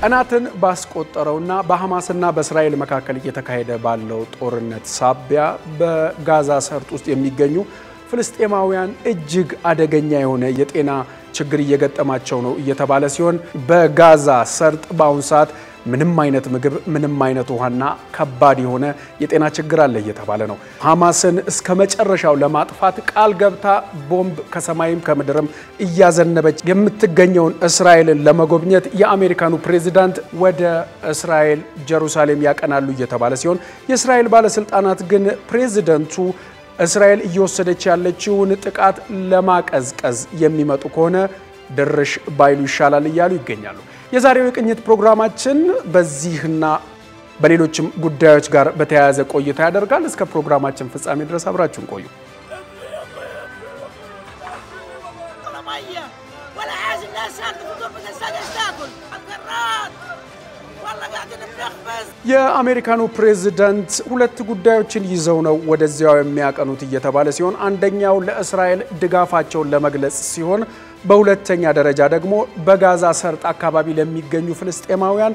ቀናትን ባስቆጠረውና በሐማስና በእስራኤል መካከል እየተካሄደ ባለው ጦርነት ሳቢያ በጋዛ ሰርጥ ውስጥ የሚገኙ ፍልስጤማውያን እጅግ አደገኛ የሆነ የጤና ችግር እየገጠማቸው ነው እየተባለ ሲሆን በጋዛ ሰርጥ በአሁኑ ሰዓት ምንም አይነት ምግብ፣ ምንም አይነት ውሃና ከባድ የሆነ የጤና ችግር አለ እየተባለ ነው። ሐማስን እስከ መጨረሻው ለማጥፋት ቃል ገብታ ቦምብ ከሰማይም ከምድርም እያዘነበች የምትገኘውን እስራኤልን ለመጎብኘት የአሜሪካኑ ፕሬዚዳንት ወደ እስራኤል ጀሩሳሌም ያቀናሉ እየተባለ ሲሆን የእስራኤል ባለስልጣናት ግን ፕሬዚደንቱ እስራኤል እየወሰደች ያለችውን ጥቃት ለማቀዝቀዝ የሚመጡ ከሆነ ድርሽ ባይሉ ይሻላል እያሉ ይገኛሉ። የዛሬው የቅኝት ፕሮግራማችን በዚህና በሌሎችም ጉዳዮች ጋር በተያያዘ ቆይታ ያደርጋል። እስከ ፕሮግራማችን ፍጻሜ ድረስ አብራችሁን ቆዩ። የአሜሪካኑ ፕሬዝዳንት ሁለት ጉዳዮችን ይዘው ነው ወደዚያው የሚያቀኑት እየተባለ ሲሆን አንደኛው ለእስራኤል ድጋፋቸውን ለመግለጽ ሲሆን በሁለተኛ ደረጃ ደግሞ በጋዛ ሰርጥ አካባቢ ለሚገኙ ፍልስጤማውያን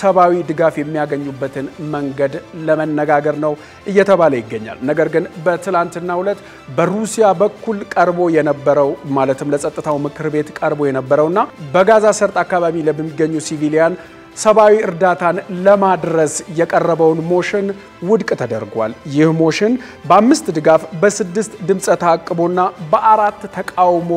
ሰብአዊ ድጋፍ የሚያገኙበትን መንገድ ለመነጋገር ነው እየተባለ ይገኛል። ነገር ግን በትላንትናው ዕለት በሩሲያ በኩል ቀርቦ የነበረው ማለትም ለጸጥታው ምክር ቤት ቀርቦ የነበረውና በጋዛ ሰርጥ አካባቢ ለሚገኙ civilian ሰብአዊ እርዳታን ለማድረስ የቀረበውን motion ውድቅ ተደርጓል። ይህ motion በአምስት ድጋፍ፣ በስድስት ድምፀ ተአቅቦና በአራት ተቃውሞ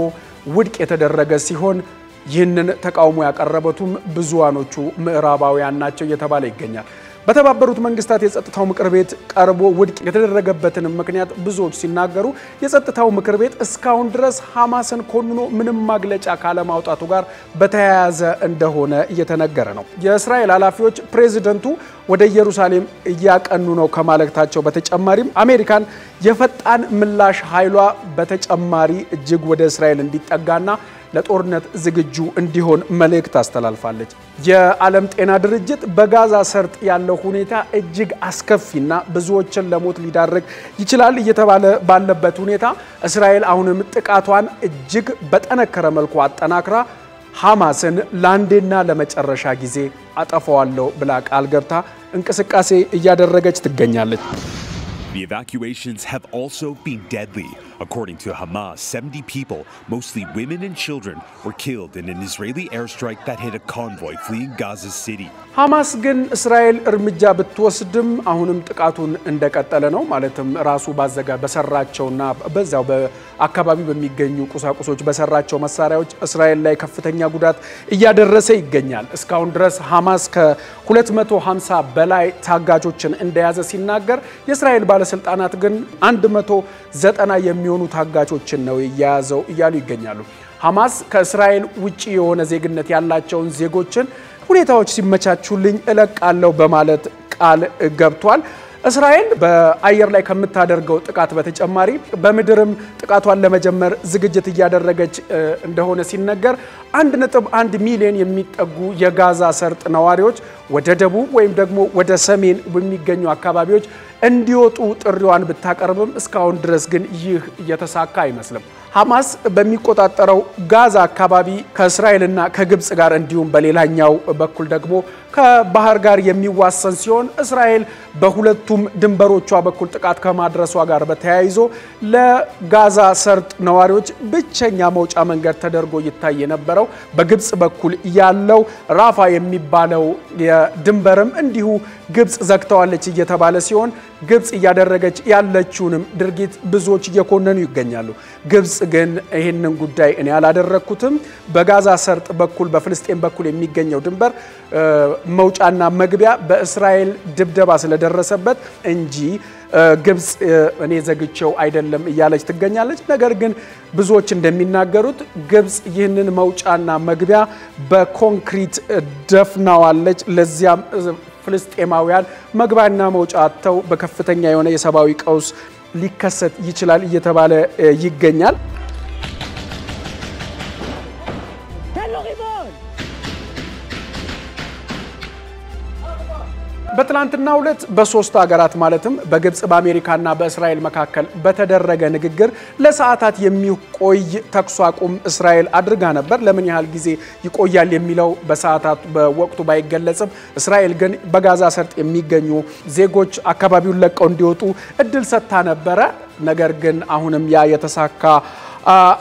ውድቅ የተደረገ ሲሆን ይህንን ተቃውሞ ያቀረቡትም ብዙኃኖቹ ምዕራባውያን ናቸው እየተባለ ይገኛል። በተባበሩት መንግስታት የጸጥታው ምክር ቤት ቀርቦ ውድቅ የተደረገበትን ምክንያት ብዙዎች ሲናገሩ የጸጥታው ምክር ቤት እስካሁን ድረስ ሐማስን ኮንኖ ምንም ማግለጫ ካለማውጣቱ ጋር በተያያዘ እንደሆነ እየተነገረ ነው። የእስራኤል ኃላፊዎች ፕሬዚደንቱ ወደ ኢየሩሳሌም እያቀኑ ነው ከማለታቸው በተጨማሪም አሜሪካን የፈጣን ምላሽ ኃይሏ በተጨማሪ እጅግ ወደ እስራኤል እንዲጠጋና ለጦርነት ዝግጁ እንዲሆን መልእክት አስተላልፋለች። የዓለም ጤና ድርጅት በጋዛ ሰርጥ ያለው ሁኔታ እጅግ አስከፊና ብዙዎችን ለሞት ሊዳርግ ይችላል እየተባለ ባለበት ሁኔታ እስራኤል አሁንም ጥቃቷን እጅግ በጠነከረ መልኩ አጠናክራ ሐማስን ለአንዴና ለመጨረሻ ጊዜ አጠፋዋለሁ ብላ ቃል ገብታ እንቅስቃሴ እያደረገች ትገኛለች። The evacuations have also been deadly. According to Hamas, 70 people, mostly women and children, were killed in an Israeli airstrike that hit a convoy fleeing Gaza City. ሐማስ ግን እስራኤል እርምጃ ብትወስድም አሁንም ጥቃቱን እንደቀጠለ ነው። ማለትም ራሱ ባዘጋ በሰራቸውና በዛው በአካባቢ በሚገኙ ቁሳቁሶች በሰራቸው መሳሪያዎች እስራኤል ላይ ከፍተኛ ጉዳት እያደረሰ ይገኛል። እስካሁን ድረስ ሐማስ ከ250 በላይ ታጋቾችን እንደያዘ ሲናገር የእስራኤል ባለስልጣናት ግን 190 የሚሆኑ ታጋቾችን ነው የያዘው እያሉ ይገኛሉ። ሐማስ ከእስራኤል ውጭ የሆነ ዜግነት ያላቸውን ዜጎችን ሁኔታዎች ሲመቻቹልኝ እለቃለሁ በማለት ቃል ገብቷል። እስራኤል በአየር ላይ ከምታደርገው ጥቃት በተጨማሪ በምድርም ጥቃቷን ለመጀመር ዝግጅት እያደረገች እንደሆነ ሲነገር አንድ ነጥብ አንድ ሚሊዮን የሚጠጉ የጋዛ ሰርጥ ነዋሪዎች ወደ ደቡብ ወይም ደግሞ ወደ ሰሜን በሚገኙ አካባቢዎች እንዲወጡ ጥሪዋን ብታቀርብም እስካሁን ድረስ ግን ይህ እየተሳካ አይመስልም። ሐማስ በሚቆጣጠረው ጋዛ አካባቢ ከእስራኤልና ከግብፅ ጋር እንዲሁም በሌላኛው በኩል ደግሞ ከባህር ጋር የሚዋሰን ሲሆን እስራኤል በሁለቱም ድንበሮቿ በኩል ጥቃት ከማድረሷ ጋር በተያይዞ ለጋዛ ሰርጥ ነዋሪዎች ብቸኛ መውጫ መንገድ ተደርጎ ይታይ የነበረው በግብፅ በኩል ያለው ራፋ የሚባለው የድንበርም እንዲሁ ግብፅ ዘግተዋለች እየተባለ ሲሆን ግብፅ እያደረገች ያለችውንም ድርጊት ብዙዎች እየኮነኑ ይገኛሉ። ግብፅ ግን ይህንን ጉዳይ እኔ አላደረግኩትም፣ በጋዛ ሰርጥ በኩል በፍልስጤን በኩል የሚገኘው ድንበር መውጫና መግቢያ በእስራኤል ድብደባ ስለደረሰበት እንጂ ግብፅ እኔ ዘግቼው አይደለም እያለች ትገኛለች። ነገር ግን ብዙዎች እንደሚናገሩት ግብፅ ይህንን መውጫና መግቢያ በኮንክሪት ደፍናዋለች። ለዚያም ፍልስጤማውያን መግቢያና መውጫ አጥተው በከፍተኛ የሆነ የሰብአዊ ቀውስ ሊከሰት ይችላል እየተባለ ይገኛል። በትላንትናው ዕለት በሶስት ሀገራት ማለትም በግብፅ በአሜሪካና በእስራኤል መካከል በተደረገ ንግግር ለሰዓታት የሚቆይ ተኩስ አቁም እስራኤል አድርጋ ነበር። ለምን ያህል ጊዜ ይቆያል የሚለው በሰዓታት በወቅቱ ባይገለጽም እስራኤል ግን በጋዛ ሰርጥ የሚገኙ ዜጎች አካባቢውን ለቀው እንዲወጡ እድል ሰጥታ ነበረ። ነገር ግን አሁንም ያ የተሳካ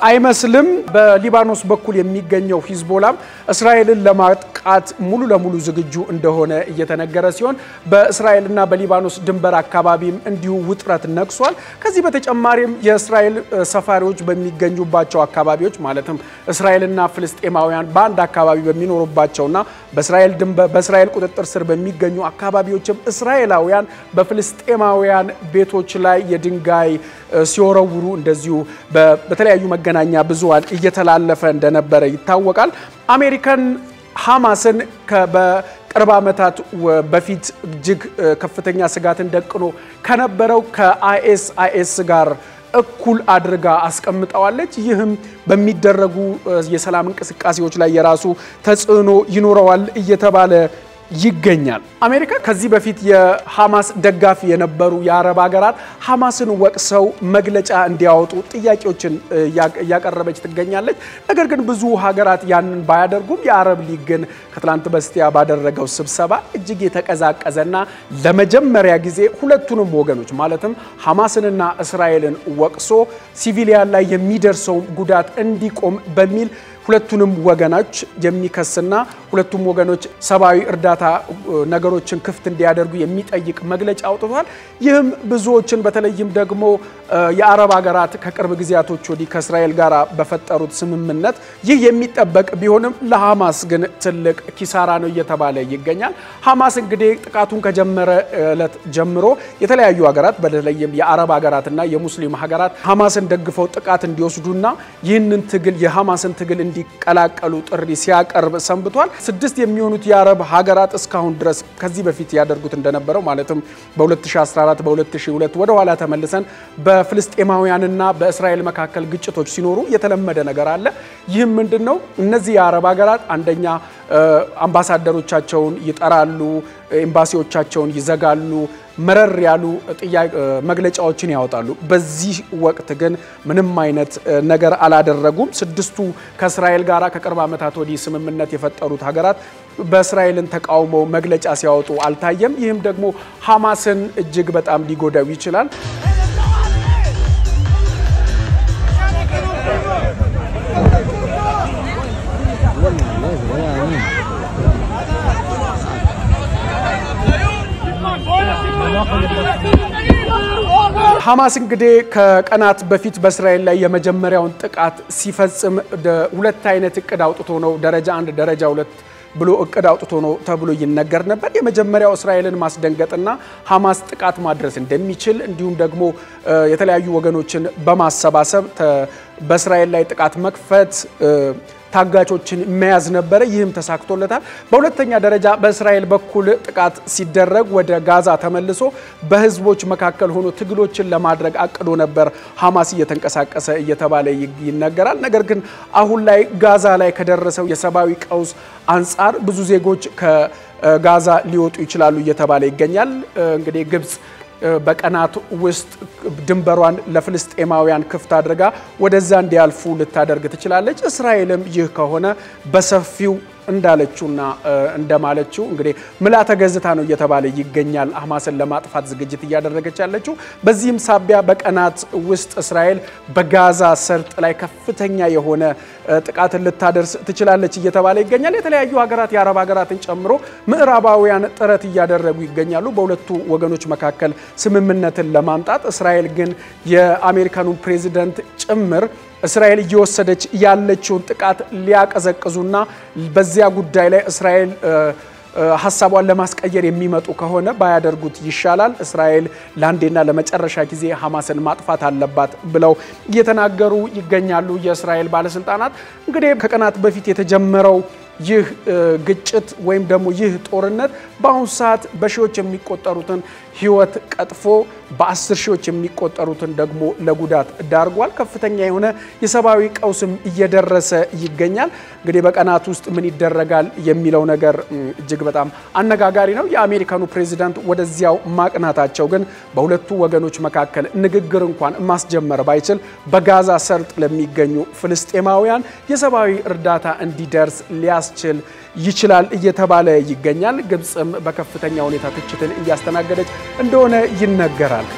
አይመስልም። በሊባኖስ በኩል የሚገኘው ሂዝቦላም እስራኤልን ለማጥቃት ሙሉ ለሙሉ ዝግጁ እንደሆነ እየተነገረ ሲሆን በእስራኤልና በሊባኖስ ድንበር አካባቢም እንዲሁ ውጥረት ነግሷል። ከዚህ በተጨማሪም የእስራኤል ሰፋሪዎች በሚገኙባቸው አካባቢዎች ማለትም እስራኤልና ፍልስጤማውያን በአንድ አካባቢ በሚኖሩባቸውና በእስራኤል ድንበር በእስራኤል ቁጥጥር ስር በሚገኙ አካባቢዎችም እስራኤላውያን በፍልስጤማውያን ቤቶች ላይ የድንጋይ ሲወረውሩ እንደዚሁ በተለያዩ መገናኛ ብዙሃን እየተላለፈ እንደነበረ ይታወቃል። አሜሪካን ሐማስን በቅርብ ዓመታት በፊት እጅግ ከፍተኛ ስጋትን ደቅኖ ከነበረው ከአይኤስ አይኤስ ጋር እኩል አድርጋ አስቀምጠዋለች። ይህም በሚደረጉ የሰላም እንቅስቃሴዎች ላይ የራሱ ተጽዕኖ ይኖረዋል እየተባለ ይገኛል። አሜሪካ ከዚህ በፊት የሐማስ ደጋፊ የነበሩ የአረብ ሀገራት ሐማስን ወቅሰው መግለጫ እንዲያወጡ ጥያቄዎችን እያቀረበች ትገኛለች። ነገር ግን ብዙ ሀገራት ያንን ባያደርጉም የአረብ ሊግ ግን ከትላንት በስቲያ ባደረገው ስብሰባ እጅግ የተቀዛቀዘና ለመጀመሪያ ጊዜ ሁለቱንም ወገኖች ማለትም ሐማስንና እስራኤልን ወቅሶ ሲቪሊያን ላይ የሚደርሰውን ጉዳት እንዲቆም በሚል ሁለቱንም ወገኖች የሚከስና ሁለቱም ወገኖች ሰብአዊ እርዳታ ነገሮችን ክፍት እንዲያደርጉ የሚጠይቅ መግለጫ አውጥቷል። ይህም ብዙዎችን በተለይም ደግሞ የአረብ ሀገራት ከቅርብ ጊዜያቶች ወዲህ ከእስራኤል ጋር በፈጠሩት ስምምነት ይህ የሚጠበቅ ቢሆንም ለሐማስ ግን ትልቅ ኪሳራ ነው እየተባለ ይገኛል። ሐማስ እንግዲህ ጥቃቱን ከጀመረ ዕለት ጀምሮ የተለያዩ ሀገራት በተለይም የአረብ ሀገራትና የሙስሊም ሀገራት ሐማስን ደግፈው ጥቃት እንዲወስዱና ይህንን ትግል የሐማስን ትግል እንዲቀላቀሉ ጥሪ ሲያቀርብ ሰንብቷል። ስድስት የሚሆኑት የአረብ ሀገራት እስካሁን ድረስ ከዚህ በፊት ያደርጉት እንደነበረው ማለትም በ2014 በ2002 ወደ ኋላ ተመልሰን በፍልስጤማውያንና በእስራኤል መካከል ግጭቶች ሲኖሩ የተለመደ ነገር አለ። ይህም ምንድን ነው? እነዚህ የአረብ ሀገራት አንደኛ አምባሳደሮቻቸውን ይጠራሉ፣ ኤምባሲዎቻቸውን ይዘጋሉ፣ መረር ያሉ መግለጫዎችን ያወጣሉ። በዚህ ወቅት ግን ምንም አይነት ነገር አላደረጉም። ስድስቱ ከእስራኤል ጋር ከቅርብ ዓመታት ወዲህ ስምምነት የፈጠሩት ሀገራት በእስራኤልን ተቃውመው መግለጫ ሲያወጡ አልታየም። ይህም ደግሞ ሐማስን እጅግ በጣም ሊጎዳው ይችላል። ሐማስ እንግዲህ ከቀናት በፊት በእስራኤል ላይ የመጀመሪያውን ጥቃት ሲፈጽም ሁለት አይነት እቅድ አውጥቶ ነው ደረጃ አንድ ደረጃ ሁለት ብሎ እቅድ አውጥቶ ነው ተብሎ ይነገር ነበር። የመጀመሪያው እስራኤልን ማስደንገጥና ሐማስ ጥቃት ማድረስ እንደሚችል እንዲሁም ደግሞ የተለያዩ ወገኖችን በማሰባሰብ በእስራኤል ላይ ጥቃት መክፈት ታጋቾችን መያዝ ነበረ። ይህም ተሳክቶለታል። በሁለተኛ ደረጃ በእስራኤል በኩል ጥቃት ሲደረግ ወደ ጋዛ ተመልሶ በህዝቦች መካከል ሆኖ ትግሎችን ለማድረግ አቅዶ ነበር ሐማስ እየተንቀሳቀሰ እየተባለ ይነገራል። ነገር ግን አሁን ላይ ጋዛ ላይ ከደረሰው የሰብአዊ ቀውስ አንጻር ብዙ ዜጎች ከጋዛ ሊወጡ ይችላሉ እየተባለ ይገኛል። እንግዲህ ግብጽ በቀናት ውስጥ ድንበሯን ለፍልስጤማውያን ክፍት አድርጋ ወደዛ እንዲያልፉ ልታደርግ ትችላለች። እስራኤልም ይህ ከሆነ በሰፊው እንዳለችውና እንደማለችው እንግዲህ ምልዓተ ገጽታ ነው እየተባለ ይገኛል። ሐማስን ለማጥፋት ዝግጅት እያደረገች ያለችው። በዚህም ሳቢያ በቀናት ውስጥ እስራኤል በጋዛ ሰርጥ ላይ ከፍተኛ የሆነ ጥቃትን ልታደርስ ትችላለች እየተባለ ይገኛል። የተለያዩ ሀገራት የአረብ ሀገራትን ጨምሮ ምዕራባውያን ጥረት እያደረጉ ይገኛሉ በሁለቱ ወገኖች መካከል ስምምነትን ለማምጣት። እስራኤል ግን የአሜሪካኑን ፕሬዚደንት ጭምር እስራኤል እየወሰደች ያለችውን ጥቃት ሊያቀዘቅዙና በዚያ ጉዳይ ላይ እስራኤል ሀሳቧን ለማስቀየር የሚመጡ ከሆነ ባያደርጉት ይሻላል፣ እስራኤል ለአንዴና ለመጨረሻ ጊዜ ሐማስን ማጥፋት አለባት ብለው እየተናገሩ ይገኛሉ የእስራኤል ባለስልጣናት። እንግዲህ ከቀናት በፊት የተጀመረው ይህ ግጭት ወይም ደግሞ ይህ ጦርነት በአሁኑ ሰዓት በሺዎች የሚቆጠሩትን ሕይወት ቀጥፎ በአስር ሺዎች የሚቆጠሩትን ደግሞ ለጉዳት ዳርጓል። ከፍተኛ የሆነ የሰብአዊ ቀውስም እየደረሰ ይገኛል። እንግዲህ በቀናት ውስጥ ምን ይደረጋል የሚለው ነገር እጅግ በጣም አነጋጋሪ ነው። የአሜሪካኑ ፕሬዚዳንት ወደዚያው ማቅናታቸው ግን በሁለቱ ወገኖች መካከል ንግግር እንኳን ማስጀመር ባይችል በጋዛ ሰርጥ ለሚገኙ ፍልስጤማውያን የሰብአዊ እርዳታ እንዲደርስ ሊያስችል ይችላል እየተባለ ይገኛል። ግብፅም በከፍተኛ ሁኔታ ትችትን እያስተናገደች እንደሆነ ይነገራል።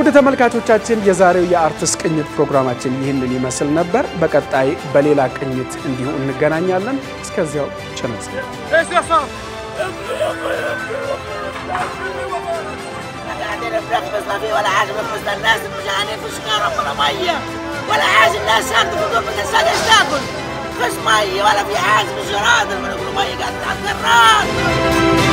ወደ ተመልካቾቻችን የዛሬው የአርትስ ቅኝት ፕሮግራማችን ይህንን ይመስል ነበር። በቀጣይ በሌላ ቅኝት እንዲሁ እንገናኛለን። እስከዚያው ጭነጽ قاعدين فراخ مصطفي ولا حاجة مفلوس الناس مش عارف ولا ميه ولا حاجة الناس شاردة في غرفه تاكل مش ميه ولا في حاجة مش راضي من ميه قاعد على الراس